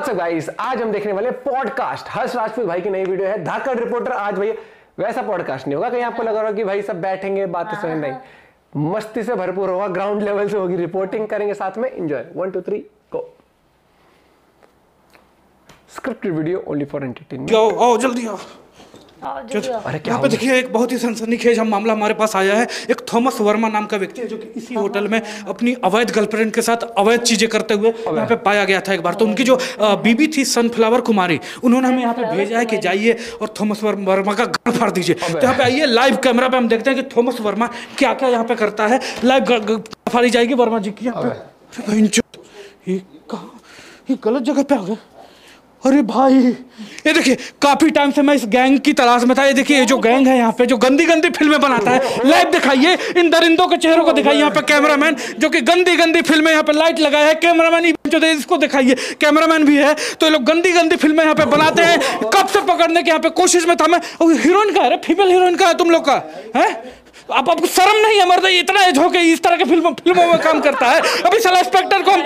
WhatsApp guys आज हम देखने वाले पॉडकास्ट हर्ष राजपूत भाई की नई वीडियो है। धाकड़ रिपोर्टर आज भाई वैसा पॉडकास्ट नहीं होगा। कहीं आपको लगा रहा कि भाई सब बैठेंगे बातें सुन नहीं। मस्ती से भरपूर होगा। ग्राउंड लेवल से होगी। रिपोर्टिंग करेंगे साथ में। Enjoy one two three go scripted video only for entertainment जल्दी आओ। अरे क्या यहाँ पे देखिए एक बहुत ही सनसनीखेज हम मामला हमारे पास आया है। एक थॉमस वर्मा नाम का व्यक्ति है जो कि इसी होटल में अपनी अवैध गर्लफ्रेंड के साथ अवैध चीज़ें करते हुए यहाँ पे पाया गया था एक बार। तो उनकी जो बीबी थी सनफ्लावर कुमारी उन्होंने हमें यहाँ पे भेजा है कि जाइए और थॉमस वर्मा का घर फाड़ दीजिए। तो यहाँ पे आइए लाइव कैमरा पे हम देखते हैं कि थॉमस वर्मा क्या क्या यहाँ पे करता है। लाइव फाड़ी जाएगी वर्मा जी की यहाँ पे। ये कहाँ ये गलत जगह पे आ गए अरे भाई, ये देखिए, काफ़ी टाइम से मैं इस गैंग की तलाश में था। ये देखिए, ये जो गैंग है यहाँ पे, जो गंदी गंदी फ़िल्में बनाता है। लाइव दिखाइए, इन दरिंदों के चेहरों को दिखाइए यहाँ पे कैमरामैन जो कि गंदी गंदी फ़िल्में यहाँ पे लाइट लगाया है। कैमरामैन जो इसको दिखाइए। कैमरामैन भी है तो ये लोग गंदी गंदी फ़िल्में यहाँ पे बनाते हैं। कब से पकड़ने की यहाँ पे कोशिश में था मैं? हीरोइन का है फीमेल हीरोइन का है तुम लोग का? है? आप आपको शर्म नहीं है मर्द इतना एज हो के इस तरह के फ़िल्मों फ़िल्मों में काम करता है। अभी साला इंस्पेक्टर को हम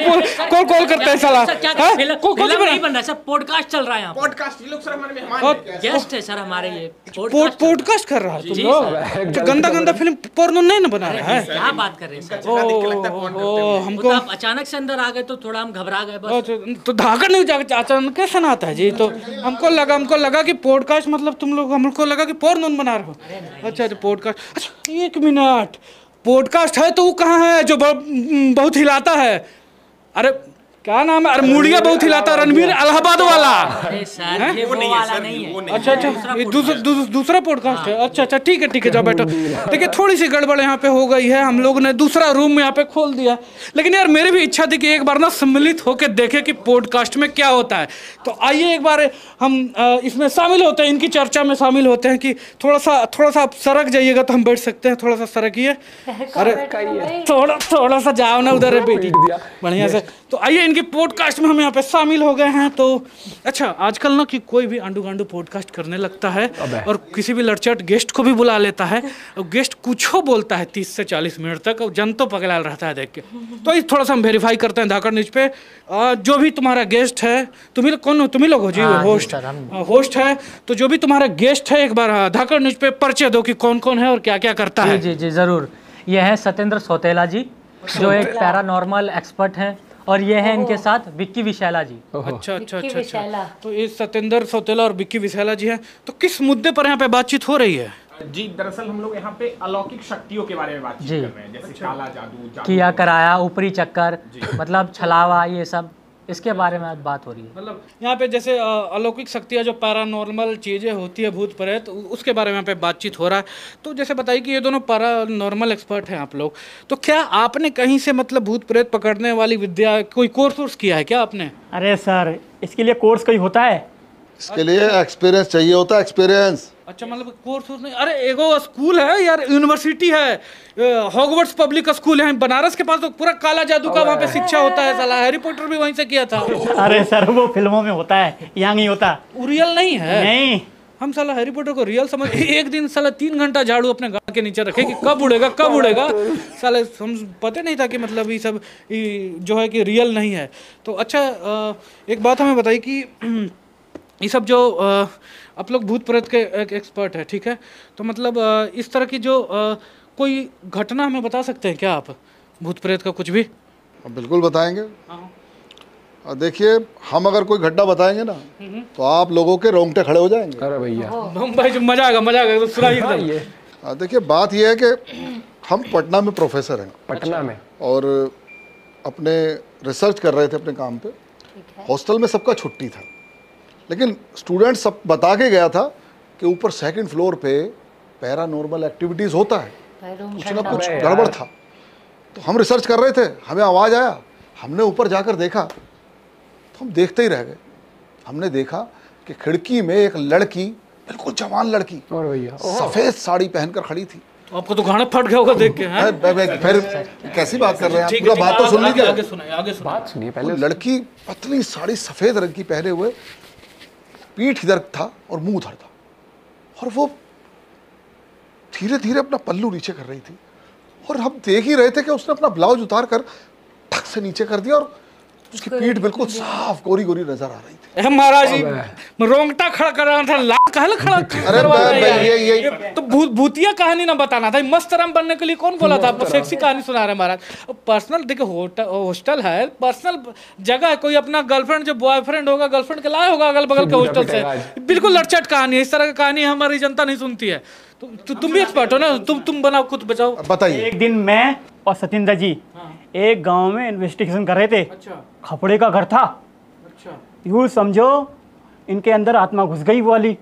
कॉल कॉल करते हैं साला? क्या हैं? नहीं बना- रहा है सर पॉडकास्ट चल रहा है यहाँ पॉडकास्ट ये लोग सर हमारे मेहमान और- हैं। गेस्ट है सर हमारे ये पॉडकास्ट कर रहा है तुम लोग? गंदा गंदा फ़िल्म पोर्नो नहीं ना बना रहा है। है क्या बात कर रहे हैं ओ, हमको तो आप अचानक से अंदर आ गए तो थोड़ा हम घबरा गए बस। तो, तो धाकड़ नहीं जाकर अचानक कैसे ना आता है? जी तो हमको लगा हमको लगा कि पॉडकास्ट मतलब तुम लोग हमको लगा कि पोर्नो बना रहे हो। अच्छा अच्छा पॉडकास्ट अच्छा एक मिनट। पॉडकास्ट है तो वो कहाँ है जो बहुत हिलाता है? अरे क्या नाम है? अरे मुड़िया बहुत हिलाता है रणवीर अलाहाबाद वाला। अरे वो वो नहीं है सर वो नहीं अच्छा अच्छा ये दूसरा दूसरा दूसरा पॉडकास्ट है। अच्छा अच्छा ठीक है ठीक है जाओ बैठो। देखिए थोड़ी सी गड़बड़ यहाँ पे हो गई है। हम लोग ने दूसरा रूम यहाँ पे खोल दिया लेकिन यार मेरी भी इच्छा थी कि एक बार ना सम्मिलित होकर देखे कि पॉडकास्ट में क्या होता है। तो आइए एक बार हम इसमें शामिल होते हैं। इनकी चर्चा में शामिल होते हैं कि थोड़ा सा थोड़ा सा आप सरक जाइएगा तो हम बैठ सकते हैं। थोड़ा सा सरकिए। अरे थोड़ा थोड़ा सा जाओ ना उधर है बेटी। दिया। बढ़िया से। तो आइए इनके पॉडकास्ट में हम यहाँ पे शामिल हो गए हैं तो अच्छा आजकल ना कि कोई भी आंडू गांडू पॉडकास्ट करने लगता है और किसी भी लड़चट गेस्ट को भी बुला लेता है और गेस्ट कुछ बोलता है तीस से चालीस मिनट तक और जन तो पगला रहता है देख के। तो ये थोड़ा सा हम वेरीफाई करते हैं धाकड़ न्यूज़ पे। जो भी तुम्हारा गेस्ट है तुम्ही लोग कौन हो? तुम्ही लोग हो? जी हाँ होस्ट होस्ट है। तो जो भी तुम्हारा गेस्ट है एक बार हाँ, धाकड़ न्यूज़ पे परिचय दो कि कौन कौन है और क्या क्या करता है। जी जी ज़रूर। ये है सत्येंद्र सौतेला जी जो एक पैरानॉर्मल एक्सपर्ट हैं। और ये है इनके साथ विक्की विशाला जी। अच्छा अच्छा अच्छा अच्छा। तो ये सत्येंद्र सौतेला और विक्की विशाला जी हैं। तो किस मुद्दे पर यहाँ पे बातचीत हो रही है? जी दरअसल हम लोग यहाँ पे अलौकिक शक्तियों के बारे में बात जी। कर रहे हैं जैसे काला जादू जादू। किया कराया ऊपरी चक्कर मतलब छलावा ये सब। इसके बारे में आज बात हो रही है। मतलब यहाँ पे जैसे अलौकिक शक्तियाँ जो पैरानॉर्मल चीज़ें होती है भूत प्रेत उसके बारे में यहाँ पे बातचीत हो रहा है। तो जैसे बताइए कि ये दोनों पैरानॉर्मल एक्सपर्ट हैं आप लोग तो क्या आपने कहीं से मतलब भूत प्रेत पकड़ने वाली विद्या कोई कोर्स वोर्स किया है क्या आपने? अरे सर इसके लिए कोर्स कोई होता है? इसके लिए एक्सपीरियंस चाहिए होता है एक्सपीरियंस अच्छा मतलब कोर्स वोर्स नहीं। अरे एगो स्कूल है यार यूनिवर्सिटी है। हॉगवर्ट्स पब्लिक स्कूल है। बनारस के पास तो पूरा काला जादू का वहाँ पे शिक्षा होता है साला। हैरी पॉटर भी वहीं से किया था। अरे सर वो फ़िल्मों में होता है यहाँ नहीं होता। रियल नहीं है। नहीं। हम साला हैरी पॉटर को रियल समझ एक दिन साला तीन घंटा झाड़ू अपने गाड़ के नीचे रखे कि कब उड़ेगा कब उड़ेगा। साले हम पता नहीं था कि मतलब ये सब जो है कि रियल नहीं है। तो अच्छा एक बात हमें बताइए कि ये सब जो आप लोग भूत प्रेत के एक एक्सपर्ट है ठीक है? तो मतलब इस तरह की जो कोई घटना हमें बता सकते हैं क्या आप? भूत प्रेत का कुछ भी? बिल्कुल बताएँगे। और देखिए हम अगर कोई घटना बताएँगे ना तो आप लोगों के रोंगटे खड़े हो जाएँगे। अरे भैया। भाई जो मज़ा आएगा मज़ा आएगा तो और देखिए बात यह है कि हम पटना में प्रोफेसर हैं। पटना में। और अपने रिसर्च कर रहे थे अपने काम पे। हॉस्टल में सबका छुट्टी था। लेकिन स्टूडेंट सब बता के गया था कि ऊपर सेकंड फ्लोर पे पैरानॉर्मल एक्टिविटीज़ होता है। कुछ ना कुछ गड़बड़ था। तो हम रिसर्च कर रहे थे हमें आवाज़ आया हमने ऊपर जाकर देखा तो हम देखते ही रह गए। हमने देखा कि खिड़की में एक लड़की बिल्कुल जवान लड़की और भैया। सफ़ेद साड़ी पहनकर खड़ी थी। तो आपको तो गाना फट गया होगा देख के हैं? फिर कैसी बात कर रहे हैं पूरा बात तो सुन लीजिए। आगे सुनाइए आगे सुनाइए। बात सुनिए पहले। लड़की पतली साड़ी सफ़ेद रंग की पहने हुए पीठ इधर था और मुँह उधर था। और वो धीरे धीरे अपना पल्लू नीचे कर रही थी। और हम देख ही रहे थे कि उसने अपना ब्लाउज उतार कर ठक से नीचे कर दिया और उसकी पीठ बिल्कुल साफ़ गोरी गोरी नज़र आ रही थी। महाराज जी रोंगटा खड़ा कर रहा था लाल कहल खड़ा अरे ये- ये- ये तो भूत भूतिया कहानी ना बताना था मस्त राम बनने के लिए कौन बोला था? आपको सेक्सी कहानी सुना रहे महाराज। पर्सनल देखिए होटल हॉस्टल है पर्सनल जगह है कोई अपना गर्लफ्रेंड जो बॉयफ्रेंड होगा गर्लफ्रेंड के लाया होगा अगल बगल के हॉस्टल से। बिल्कुल लड़चट कहानी है इस तरह की कहानी हमारी जनता नहीं सुनती है। तो, तो तुम भी एक्सपर्ट हो ना तुम तुम बनाओ खुद बचाओ। बताइए। एक दिन मैं और सत्येंद्र जी एक गाँव में इन्वेस्टिगेशन कर रहे थे। अच्छा। खपड़े का घर था। अच्छा। यूँ समझो इनके अंदर आत्मा घुस गई वाली।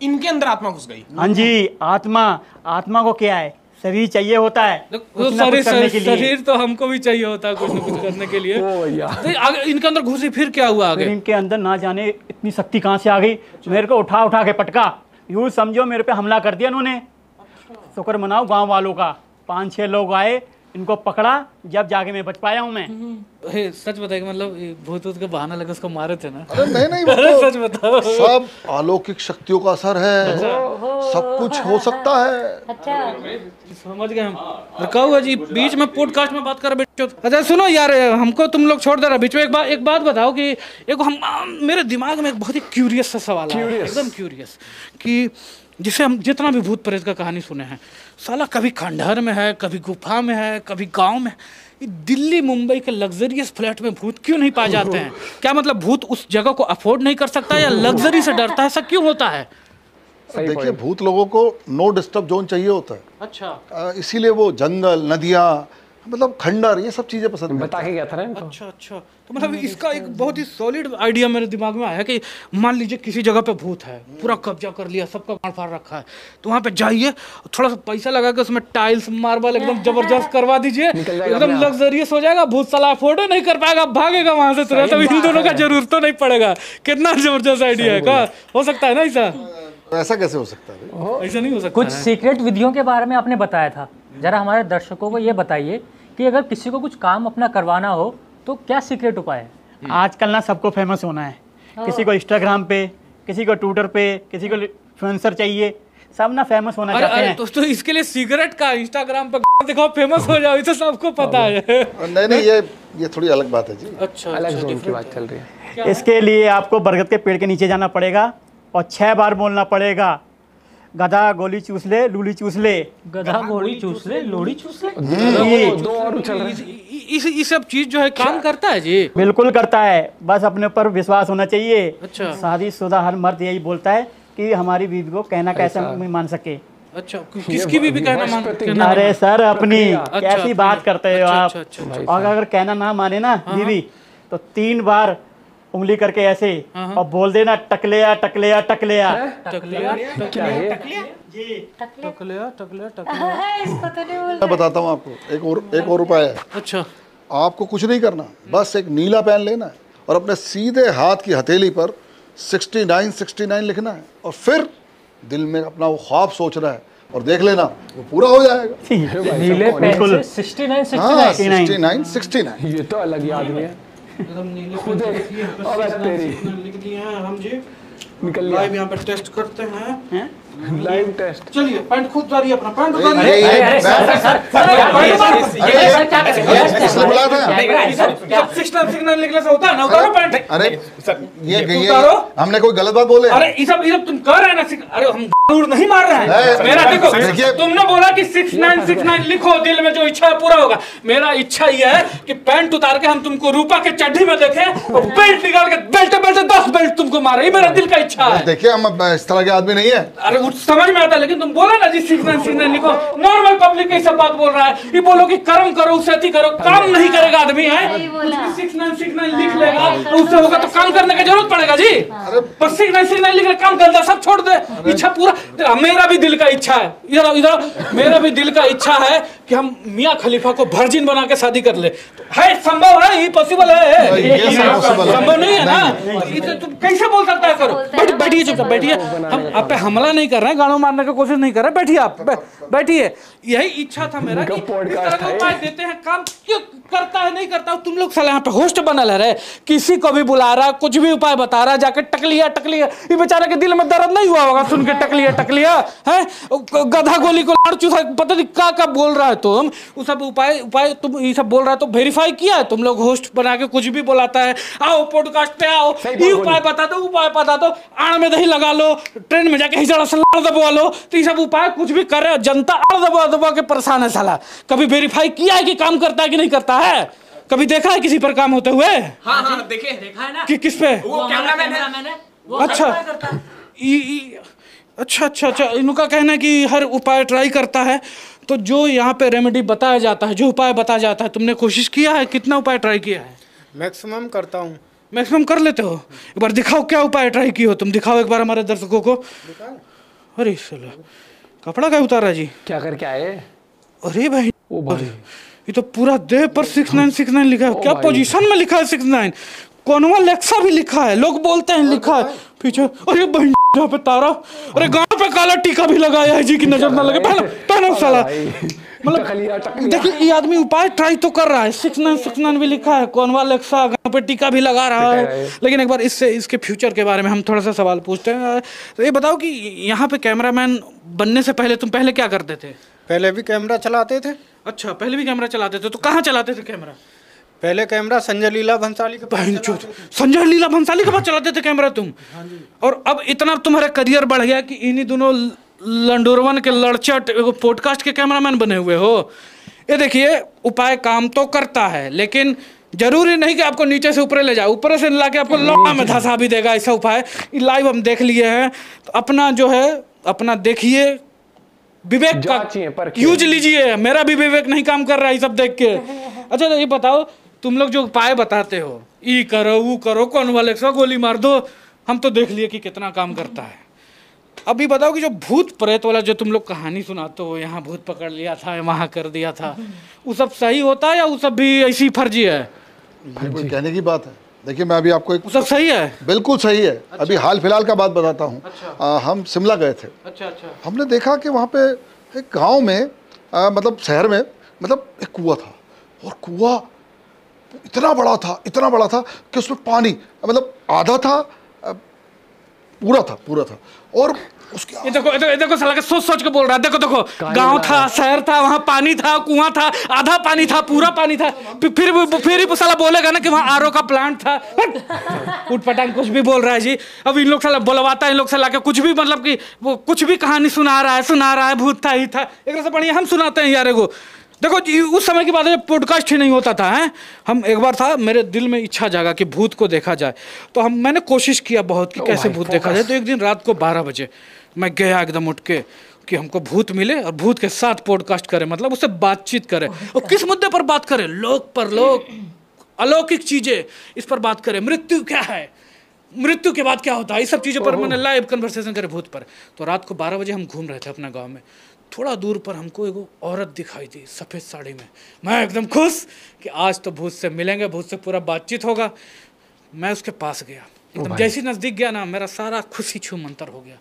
इनके अंदर आत्मा घुस गई? हाँ जी आत्मा आत्मा को क्या है? शरीर चाहिए होता है। तो शरीर कुछ करने के लिए। शरीर तो हमको भी चाहिए होता है कुछ ना कुछ करने के लिए। तो आगे इनके अंदर घुसी फिर क्या हुआ आगे? इनके अंदर ना जाने इतनी शक्ति कहाँ से आ गई। मेरे को उठा उठा के पटका। यूँ समझो मेरे पे हमला कर दिया इन्होंने। शुक्र मनाओ गाँव वालों का। पाँच छह लोग आए इनको पकड़ा जब जाके मैं बच पाया हूँ मैं। हे, सच बताइए मतलब भूत भूत के बहाना लगे उसको मारे थे ना। अरे नहीं नहीं अरे तो सच बताओ। सब अलौकिक शक्तियों का असर है। सब कुछ हो सकता है। समझ गए हम। रखा हुआ जी बीच में पॉडकास्ट में बात कर बैठे। अच्छा सुनो यार हमको तुम लोग छोड़ दे रहा। बीच में एक बात एक बात बताओ कि एक हम मेरे दिमाग में एक बहुत ही क्यूरियस सा सवाल है एकदम क्यूरियस कि जिसे हम जितना भी भूत प्रेत का कहानी सुने हैं साला कभी खंडहर में है कभी गुफा में है कभी गाँव में ये दिल्ली मुंबई के लग्जरियस फ्लैट में भूत क्यों नहीं पाए जाते हैं? क्या मतलब भूत उस जगह को अफोर्ड नहीं कर सकता या लग्जरी से डरता है? ऐसा क्यों होता है? देखिए भूत लोगों को नो डिस्टर्ब जोन चाहिए होता है। अच्छा। इसीलिए वो जंगल नदियाँ मतलब खंडर ये सब चीज़ें पसंद बता के गया था ना अच्छा अच्छा। तो मतलब इसका एक बहुत ही सॉलिड आइडिया मेरे दिमाग में आया कि मान लीजिए किसी जगह पे भूत है पूरा कब्जा कर लिया सबका गाड़ फाड़ रखा है तो वहाँ पे जाइए थोड़ा सा पैसा लगा के उसमें टाइल्स मार्बल एकदम ज़बरदस्त करवा दीजिए एकदम लग्जरियस हो जाएगा भूत साला अफोर्ड नहीं कर पाएगा भागेगा वहाँ से तुरंत अब इन दोनों का ज़रूरत तो नहीं पड़ेगा। कितना ज़बरदस्त आइडिया है का? हो सकता है ना ऐसा? ऐसा कैसे हो सकता है? ऐसा नहीं हो सकता कुछ सीक्रेट विधियों के बारे में आपने बताया था। जरा हमारे दर्शकों को ये बताइए कि अगर किसी को कुछ काम अपना करवाना हो तो क्या सीक्रेट उपाय है? आजकल ना सबको फ़ेमस होना है। किसी को इंस्टाग्राम पे किसी को ट्विटर पे किसी को इन्फ्लुएंसर चाहिए सब ना फ़ेमस होना अरे चाहते अरे हैं। दोस्तों इसके लिए सिगरेट का इंस्टाग्राम पर दिखाओ फ़ेमस हो जाओ इसे सबको पता है। नहीं नहीं ये ये थोड़ी अलग बात है जी। अच्छा अलग जोन की बात चल रही है। इसके लिए आपको बरगद के पेड़ के नीचे जाना पड़ेगा और छह बार बोलना पड़ेगा गधा गोली चूस ले लूली चूस ले। गधा घोड़ी चूस ले लोड़ी चूस ले। दो दो और उछल रहे हैं इस सब चीज़ जो है काम करता है जी? बिल्कुल करता है। बस अपने ऊपर विश्वास होना चाहिए। अच्छा। शादीशुदा हर मर्द यही बोलता है कि हमारी बीवी को कहना कैसे मान सके। अच्छा किसकी भी, भी कहना मान अरे सर अपनी अच्छा, कैसी बात करते हो अच्छा, आप? अच्छा, अच्छा, और अगर कहना ना माने ना बीवी तो तीन बार उंगली करके ऐसे और बोल देना टकलेया टकलेया टकलेया। टकलिया? है? टकलिया? टकलिया? टकलिया इसको नहीं बोल मैं बताता हूँ आपको एक और एक और उपाय है। अच्छा। आपको कुछ नहीं करना बस एक नीला पेन लेना है और अपने सीधे हाथ की हथेली पर 69 69 लिखना है और फिर दिल में अपना वो ख्वाब सोचना है और देख लेना वो पूरा हो जाएगा। नीले पेन से 69 हाँ 69 69 69 ये तो अलग ही आदमी है। खुद तेरी। दिए हैं हम जी। निकल लिया लाइव यहाँ पे टेस्ट करते हैं लाइव टेस्ट चलिए पैंट खुद उतारिए अपना पैंट ये- उतारिए ये- मैं- इसलिए बुलाया था सिक्सटीन सिग्नल लिखने से होता है ना उतारो पैंट अरे सर ये तू ये उतारो। हमने कोई गलत बात बोले अरे ये सब ये सब तुम कर रहे हैं ना अरे हम दूर नहीं मार रहे हैं मेरा देखो तुमने बोला कि सिक्स नाइन सिक्स नाइन लिखो दिल में जो इच्छा है पूरा होगा मेरा इच्छा ये है कि पैंट उतार के हम तुमको रूपा के चड्ढी में देखें और बेल्ट निकाल के बेल्ट बेल्ट दस बेल्ट तुमको मारे ये मेरा दिल का इच्छा है। देखिए हम इस तरह के आदमी नहीं है। अरे वो समझ में आता है लेकिन तुम बोला ना जी सिक्स नाइन लिखो नॉर्मल पब्लिक ये सब बात बोल रहा है। ये बोलो कि कर्म करो उससे अति करो। काम नहीं करेगा आदमी है? लिख लेगा तो उससे होगा तो काम करने की ज़रूरत पड़ेगा जी। बस सिक्स नाइन लिख काम करता सब छोड़ दे। इच्छा पूरा मेरा भी दिल का इच्छा है। इधर इधर मेरा भी दिल का इच्छा है कि हम मियाँ खलीफा को वर्जिन बना के शादी कर ले। है संभव है ये पॉसिबल है। है। संभव नहीं है ना? तो तुम कैसे बोल सकता है करो? बैठ बैठिए चुपचाप बैठिए। हम आप पे हमला नहीं कर रहे हैं गाड़ों मारने की कोशिश नहीं कर रहे बैठिए आप बैठिए। यही इच्छा था मेरा कि इस तरह का उपाय देते हैं काम। क्यों? करता है नहीं करता तुम लोग साला यहाँ पे होस्ट बनल है। रे किसी को भी बुला रहा कुछ भी उपाय बता रहा जाके टकलिया टकलिया। ये बेचारे के दिल में दर्द नहीं हुआ होगा सुन के टकलिया टकलिया है? गधा गोली को लाड़ चूसा पता नहीं क्या क्या बोल रहा है तुम। वो सब उपाय उपाय तुम ये सब बोल रहा है तो वेरीफाई किया है तुम लोग होस्ट बना के कुछ भी बुलाता है। आओ पॉडकास्ट पे आओ ये उपाय बता दो उपाय बता दो आड़ में दही लगा लो ट्रेन में जाके हिजड़ा से लाड़ दबवा लो। तो ये सब उपाय कुछ भी करे जनता अड़ दबा दबा के परेशान है साला। कभी वेरीफाई किया है कि काम करता है कि नहीं करता? है? कभी देखा है किसी पर काम होते हुए? हाँ हाँ देखे देखा है ना। कि किस पे? वो कैमरामैन है। मैंने वो अच्छा। है। अच्छा अच्छा अच्छा इनका कहना है कि हर उपाय ट्राई करता है। तो जो यहाँ पे रेमेडी बताया जाता है जो उपाय बताया जाता है तुमने कोशिश किया है? कितना उपाय ट्राई किया है? मैक्सिमम करता हूँ। मैक्सिमम कर लेते हो? एक बार दिखाओ क्या उपाय ट्राई की हो तुम? दिखाओ एक बार हमारे दर्शकों को। अरे साला कपड़ा क्या उतारा जी? क्या करके आए? अरे भाई ओ भाई। ये तो पूरा देह पर सिक्स नाइन सिक्स नाइन लिखा है। क्या। पोजीशन में लिखा है सिक्स नाइन कौनवा लेक्सा भी लिखा है। लोग बोलते हैं लिखा है। पीछे अरे बहन यहाँ पे तारा। अरे गाँव पे काला टीका भी लगाया है जी की नज़र ना लगे। पहनो पहनो साला। मतलब देखिए ये आदमी उपाय ट्राई तो कर रहा है। सिक्स नाइन सिक्स नाइन भी लिखा है। कौनवा लेक्सा गाँव पे टीका भी लगा रहा है। लेकिन एक बार इससे इसके फ्यूचर के बारे में हम थोड़ा सा सवाल पूछते हैं। तो ये बताओ कि यहाँ पे कैमरामैन बनने से पहले तुम पहले क्या करते थे? पहले भी कैमरा चलाते थे? अच्छा पहले भी कैमरा चलाते थे तो कहाँ चलाते थे कैमरा? पहले कैमरा संजय लीला भंसाली के पास संजय लीला भंसाली के पास चलाते थे कैमरा तुम? और अब इतना तुम्हारा करियर बढ़ गया कि इन्हीं दोनों लंडोरवन के लड़चट पॉडकास्ट के कैमरामैन बने हुए हो। ये देखिए उपाय काम तो करता है लेकिन ज़रूरी नहीं कि आपको नीचे से ऊपर ले जाए। ऊपर से ला के आपको लौड़ा में धंसा भी देगा ऐसा उपाय। लाइव हम देख लिए हैं। तो अपना जो है अपना देखिए विवेक का यूज़ लीजिए मेरा भी विवेक नहीं काम कर रहा है सब देख के। अच्छा तो ये बताओ तुम लोग जो उपाय बताते हो ई करो वो करो कौन वाले सौ गोली मार दो हम तो देख लिए कि कितना काम करता है। अभी बताओ कि जो भूत प्रेत वाला जो तुम लोग कहानी सुनाते हो यहाँ भूत पकड़ लिया था वहाँ कर दिया था वो सब सही होता है या वो सब भी ऐसी फर्जी है? कहने की बात है? देखिए मैं अभी आपको एक सब सही है? बिल्कुल सही है। अच्छा। अभी हाल फ़िलहाल का बात बताता हूँ। आ, हम शिमला गए थे। अच्छा अच्छा। हमने देखा कि वहाँ पे एक गाँव में आ, मतलब शहर में मतलब एक कुआ था। और कुआ इतना बड़ा था इतना बड़ा था कि उसमें पानी मतलब आधा था पूरा था पूरा था। और ये देखो ये देखो, ये देखो साला के सोच सोच के बोल रहा है। देखो देखो गाँव था शहर था वहाँ पानी था कुआँ था आधा पानी था पूरा पानी था। फिर फिर भी- ही साला बोलेगा ना कि वहाँ आर का प्लांट था। उठ पटांग कुछ भी बोल रहा है जी। अब इन लोग साला बुलवाता है इन लोग साला के कुछ भी मतलब कि वो कुछ भी कहानी सुना रहा है सुना रहा है भूत था ही था। एक तरह से बढ़िया हम सुनाते हैं यार एगो। देखो जी, उस समय की बात है जब पॉडकास्ट ही नहीं होता था हैं? हम एक बार था मेरे दिल में इच्छा जागा कि भूत को देखा जाए। तो हम मैंने कोशिश किया बहुत कि कैसे भूत देखा जाए। तो एक दिन रात को बारह बजे मैं गया एकदम उठ के कि हमको भूत मिले और भूत के साथ पॉडकास्ट करें मतलब उससे बातचीत करें। और किस मुद्दे पर बात करें? लोक पर लोक अलौकिक चीज़ें इस पर बात करें। मृत्यु क्या है? मृत्यु के बाद क्या होता है? इस सब चीज़ों पर मैंने लाइव कन्वर्सेशन करे भूत पर। तो रात को बारह बजे हम घूम रहे थे अपना गाँव में। थोड़ा दूर पर हमको एगो औरत दिखाई दी सफ़ेद साड़ी में। मैं एकदम खुश कि आज तो भूत से मिलेंगे भूत से पूरा बातचीत होगा। मैं उसके पास गया। एकदम जैसे नज़दीक गया ना मेरा सारा खुशी छू मंतर हो गया।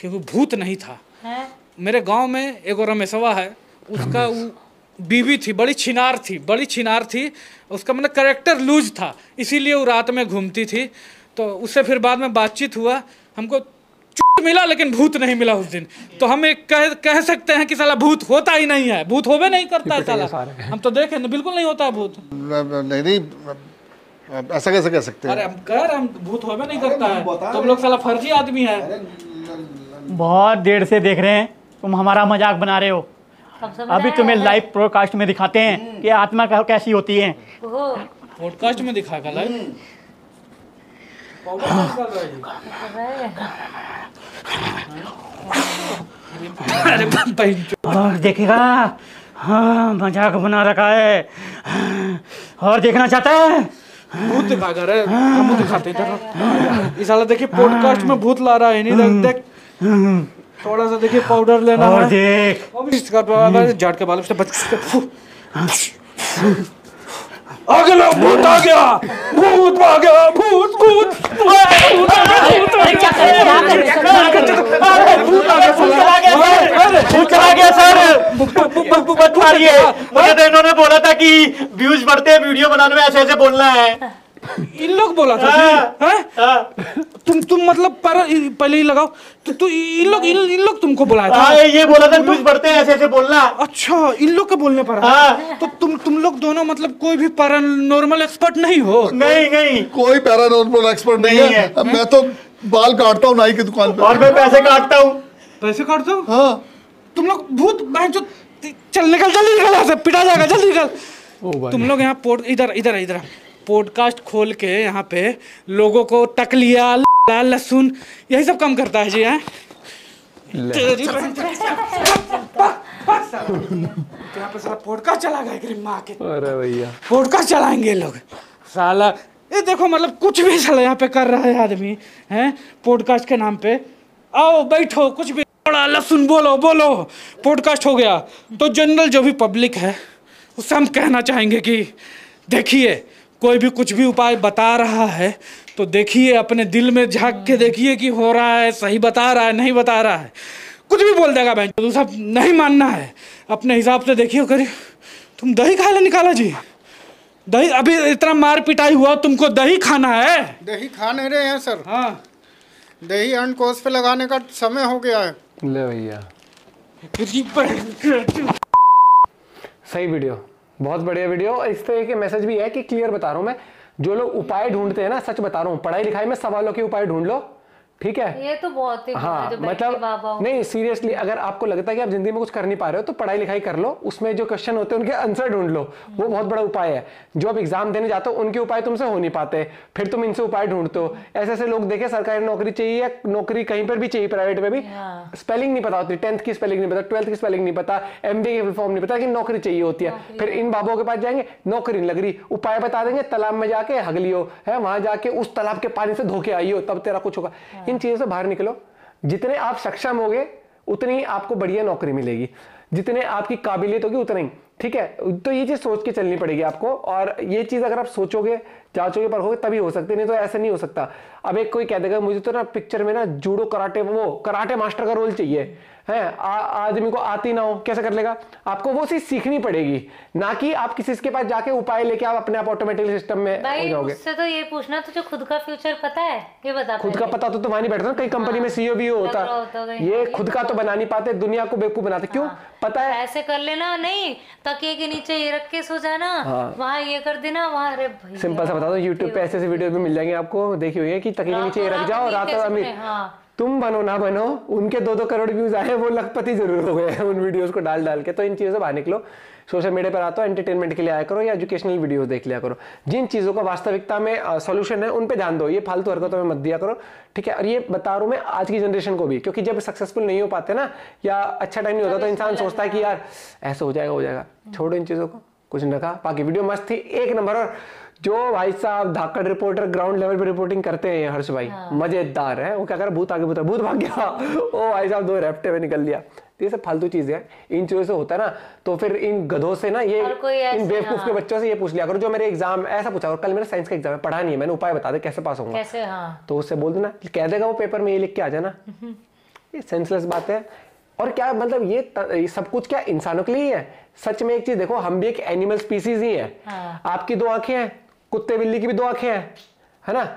क्योंकि भूत नहीं था। है? मेरे गाँव में एगो रमेशवा है उसका वो बीवी थी बड़ी छिनार थी बड़ी छिनार थी उसका मतलब करेक्टर लूज था इसीलिए वो रात में घूमती थी। तो उससे फिर बाद में बातचीत हुआ हमको चुट मिला लेकिन भूत नहीं मिला उस दिन। तो हम एक कह कह सकते हैं कि साला भूत होता ही नहीं है भूत होवे नहीं करता है साला। हम तो देखें बिल्कुल नहीं होता है भूत। नहीं नहीं ऐसा कैसे कह सकते हैं? अरे हम कह रहे हैं हम भूत होवे नहीं करता है। तुम लोग साला फर्जी आदमी है। बहुत देर से देख रहे हैं। तुम हमारा मज़ाक बना रहे हो। अभी तुम्हें लाइव प्रोडकास्ट में दिखाते हैं कि आत्मा का कैसी होती है। पॉडकास्ट में दिखाएगा लाइव और देखेगा हाँ मज़ाक बना रखा है। और देखना चाहता है? भूत दिखाएगा रे हम दिखाते हैं इधर। इस साला देखिए पॉडकास्ट में भूत ला रहा है। नहीं देख देख। थोड़ा सा देखिए पाउडर लेना और देख झाड़ के बाल से बच गया भूत आ गया भूत आ गया भूत भूत भूत आ गया भूत आ गया भूत चला गया सर भूत चला गया सर मारिए हाँ, मुझे तो इन्होंने बोला था कि व्यूज़ बढ़ते हैं वीडियो बनाने में ऐसे ऐसे बोलना है इन लोग बोला था हाँ, हैं? तुम तुम मतलब पर पहले ही लगाओ। तो, तो इन लोग इन, इन लोग तुमको बुलाया था? हाँ ये बोला था व्यूज़ बढ़ते हैं ऐसे ऐसे बोलना। अच्छा इन लोग का बोलने पर? हाँ। तो तुम तुम लोग दोनों मतलब कोई भी पैरानॉर्मल एक्सपर्ट नहीं हो? नहीं नहीं। कोई पैरानॉर्मल एक्सपर्ट नहीं, नहीं है। है। अब मैं तो बाल काटता हूँ नाई की दुकान पे। और मैं पैसे काटता हूँ। पैसे काट दो हाँ। तुम लोग भूत चल निकल जल्दी निकल यहाँ से पिटा जाएगा जल्दी निकल। तुम लोग यहाँ पोड इधर इधर इधर। पॉडकास्ट खोल के यहाँ पे लोगों को तकलिया ल- लहसुन यही सब कम करता है जी हैं। तो यहाँ पे साला पॉडकास्ट चला गया कि माँ के। अरे भैया। पॉडकास्ट चलाएँगे लोग। साला ये देखो मतलब कुछ भी साला यहाँ पे कर रहा है आदमी हैं? पॉडकास्ट के नाम पे। आओ बैठो कुछ भी बड़ा लहसुन बोलो बोलो। पॉडकास्ट हो गया। तो जनरल जो भी पब्लिक है उससे हम कहना चाहेंगे कि देखिए कोई भी कुछ भी उपाय बता रहा है तो देखिए अपने दिल में झाँक के देखिए कि हो रहा है सही बता रहा है नहीं बता रहा है। कुछ भी बोल देगा बहन तो सब नहीं मानना है। अपने हिसाब से देखिए करिए। तुम दही खा ले निकाला जी। दही अभी इतना मार पिटाई हुआ तुमको दही खाना है। दही खा नहीं रहे हैं सर। हाँ। दही अंडकोश पे लगाने का समय हो गया है। ले भैया। सही वीडियो। बहुत बढ़िया वीडियो। इस तरह के मैसेज भी है कि क्लियर बता रहा हूँ मैं। जो लोग उपाय ढूंढते हैं ना, सच बता रहा हूँ। पढ़ाई लिखाई में सवालों के उपाय ढूंढ लो। ठीक है? ये तो बहुत ही हाँ मतलब नहीं सीरियसली अगर आपको लगता है कि आप ज़िंदगी में कुछ कर नहीं पा रहे हो तो पढ़ाई लिखाई कर लो उसमें जो क्वेश्चन होते हैं उनके आंसर ढूंढ लो। वो बहुत बड़ा उपाय है। जो आप एग्ज़ाम देने जाते हो उनके उपाय तुमसे हो नहीं पाते। फिर तुम इनसे उपाय ढूंढते हो। ऐसे ऐसे लोग देखे सरकारी नौकरी चाहिए या नौकरी कहीं पर भी चाहिए प्राइवेट में भी? हाँ। स्पेलिंग नहीं पता होती। टेंथ की स्पेलिंग नहीं पता ट्वेल्थ की स्पेलिंग नहीं पता एम की फॉर्म नहीं पता लेकिन नौकरी चाहिए होती है। फिर इन बाबुओं के पास जाएँगे नौकरी नहीं लग रही। उपाय बता देंगे तालाब में जाके हगलियो है वहाँ जाके उस तालाब के पानी से धोके आइयो तब तेरा कुछ होगा। इन चीज़ों से बाहर निकलो। जितने आप सक्षम होगे, उतनी आपको बढ़िया नौकरी मिलेगी। जितने आपकी काबिलियत होगी, उतना ही। ठीक है? तो ये चीज़ सोच के चलनी पड़ेगी आपको। और ये चीज़ अगर आप सोचोगे, जांचोगे पर होगे तभी हो सकते नहीं तो ऐसे नहीं हो सकता। अब एक कोई कह देगा, मुझे तो ना पिक्चर में ना जूडो कराटे वो कराटे मास्टर का रोल चाहिए। है? आदमी को आती ना हो कैसे कर लेगा? आपको वो चीज़ सीखनी पड़ेगी ना कि आप किसी के पास जाके उपाय लेके आप अपने आप ऑटोमेटिकली सिस्टम में हो भाई जाओगे। उससे तो ये पूछना तुझे खुद का फ्यूचर पता है? ये बता खुद का पता तो तुम्हारी बैठता कई कंपनी में सीईओ भी होता। ये हाँ, खुद का तो बना नहीं पाते दुनिया को बेवकूफ़ बनाते। क्यों? पता है ऐसे कर लेना नहीं तकिए के नीचे ये रख के सो जाना हाँ। वहाँ ये कर देना वहाँ अरे सिंपल सा बता दो यूट्यूब पे ऐसे ऐसे वीडियो भी मिल जाएँगे आपको देखी हुई है कि तकिए के नीचे ये रख जाओ रात अमीर हाँ। तुम बनो ना बनो उनके दो दो करोड़ व्यूज़ आए वो लखपति ज़रूर हो गए हैं उन वीडियोस को डाल डाल के। तो इन चीज़ों से बाहर निकलो सोशल मीडिया पर आता हो एंटरटेनमेंट के लिए आया करो या एजुकेशनल वीडियोस देख लिया करो। जिन चीज़ों का वास्तविकता में सोल्यूशन है उन पर ध्यान दो ये फालतू हरकतों में मत दिया करो ठीक है? और ये बता रहा हूँ मैं आज की जनरेशन को भी क्योंकि जब सक्सेसफुल नहीं हो पाते ना या अच्छा टाइम नहीं होता तो इंसान सोचता है कि यार ऐसा हो जाएगा हो जाएगा। छोड़ो इन चीज़ों को कुछ नहीं रखा। बाकी वीडियो मस्त थी एक नंबर और जो भाई साहब धाकड़ रिपोर्टर ग्राउंड लेवल पे रिपोर्टिंग करते हैं हर्ष भाई हाँ। मज़ेदार है। वो क्या कर भूत आगे भूत भूत भाग गया ओ भाई साहब दो रेफ्टे में निकल लिया। तो ये सब फालतू चीज़ें हैं। इन चीज़ों से होता है ना तो फिर इन गधों से ना ये और इन बेवकूफ़ के हाँ। बच्चों से ये पूछ लिया करो जो मेरे एग्ज़ाम ऐसा पूछा करो कल मेरा साइंस का एग्ज़ाम है पढ़ा नहीं है मैंने उपाय बता दे कैसे पास कैसे हाँ। तो उससे बोल देना कह देगा वो पेपर में ये लिख के आ जाना। ये सेंसलेस बात है। और क्या मतलब ये, ये सब कुछ क्या इंसानों के लिए ही है? सच में एक चीज़ देखो हम भी एक एनिमल स्पीसीज ही है। हाँ। आपकी दो आँखें हैं। कुत्ते बिल्ली की भी दो आँखें हैं है ना?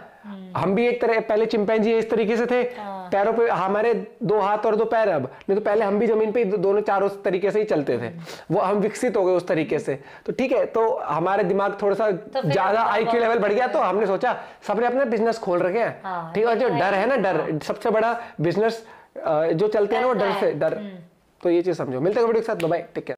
हम भी एक तरह पहले चिंपैंजी इस तरीके से थे। पैरों पे हमारे दो हाथ और दो पैर अब। नहीं तो पहले हम भी ज़मीन पे दोनों चारों तरीके से ही चलते थे। वो हम विकसित हो गए उस तरीके से। तो ठीक है तो हमारे दिमाग थोड़ा सा फिर ज़्यादा बाबा- आईक्यू लेवल बढ़ गया तो हमने सोचा सबने अपने बिज़नेस खोल रखे हैं। हाँ, ठीक है जो डर है ना डर सबसे बड़ा बिज़नेस जो चलते हैं ना वो डर डर से डर। तो ये चीज़ समझो। मिलते हैं वीडियो के साथ। Bye take care